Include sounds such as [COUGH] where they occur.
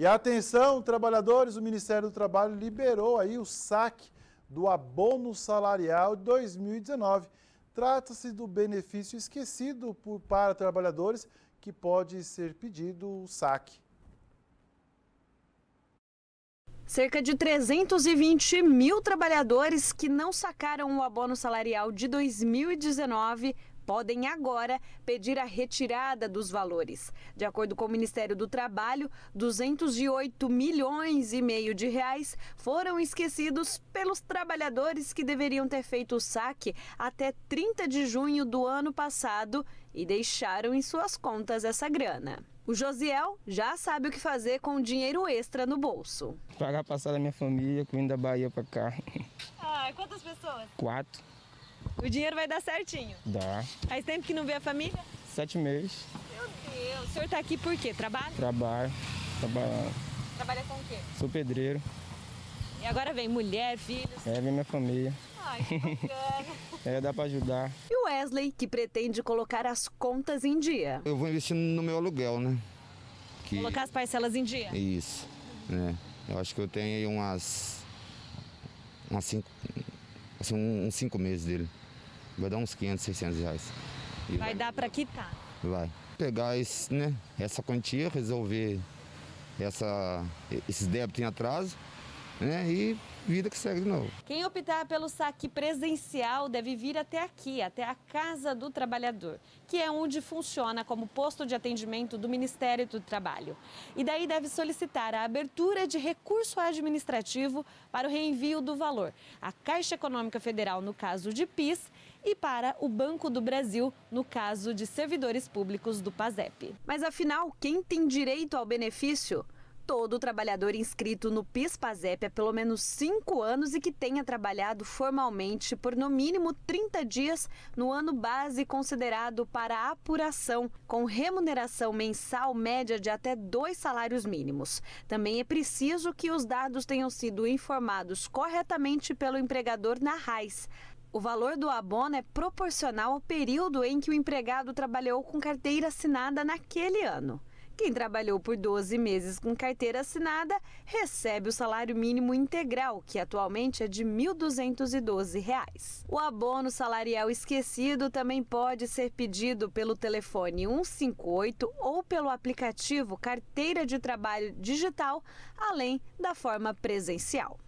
E atenção, trabalhadores, o Ministério do Trabalho liberou aí o saque do abono salarial de 2019. Trata-se do benefício esquecido por, para trabalhadores que pode ser pedido o saque. Cerca de 320 mil trabalhadores que não sacaram o abono salarial de 2019 podem agora pedir a retirada dos valores. De acordo com o Ministério do Trabalho, 208 milhões e meio de reais foram esquecidos pelos trabalhadores que deveriam ter feito o saque até 30 de junho do ano passado e deixaram em suas contas essa grana. O Josiel já sabe o que fazer com o dinheiro extra no bolso. Pagar a passada da minha família, que vim da Bahia para cá. Ah, quantas pessoas? Quatro. O dinheiro vai dar certinho? Dá. Faz tempo que não vê a família? Sete meses. Meu Deus. O senhor tá aqui por quê? Trabalho? Trabalho. Trabalhando. Trabalha com o quê? Sou pedreiro. E agora vem mulher, filhos? É, vem minha família. Ai, que bacana. [LAUGHS] é, dá para ajudar. E o Wesley, que pretende colocar as contas em dia. Eu vou investir no meu aluguel, né? Que... Colocar as parcelas em dia? Isso. Né? Eu acho que eu tenho aí umas. umas cinco. Assim, uns cinco meses dele. Vai dar uns 500, 600 reais. E vai, dar para quitar? Vai. Pegar esse, né, essa quantia, resolver essa, esses débitos em atraso né, e vida que segue de novo. Quem optar pelo saque presencial deve vir até aqui, até a Casa do Trabalhador, que é onde funciona como posto de atendimento do Ministério do Trabalho. E daí deve solicitar a abertura de recurso administrativo para o reenvio do valor à Caixa Econômica Federal, no caso de PIS, e para o Banco do Brasil, no caso de servidores públicos do PASEP. Mas afinal, quem tem direito ao benefício? todo trabalhador inscrito no PIS-PASEP há pelo menos cinco anos e que tenha trabalhado formalmente por no mínimo 30 dias no ano base considerado para apuração, com remuneração mensal média de até dois salários mínimos. Também é preciso que os dados tenham sido informados corretamente pelo empregador na RAIS. O valor do abono é proporcional ao período em que o empregado trabalhou com carteira assinada naquele ano. Quem trabalhou por 12 meses com carteira assinada recebe o salário mínimo integral, que atualmente é de R$ 1.212. O abono salarial esquecido também pode ser pedido pelo telefone 158 ou pelo aplicativo Carteira de Trabalho Digital, além da forma presencial.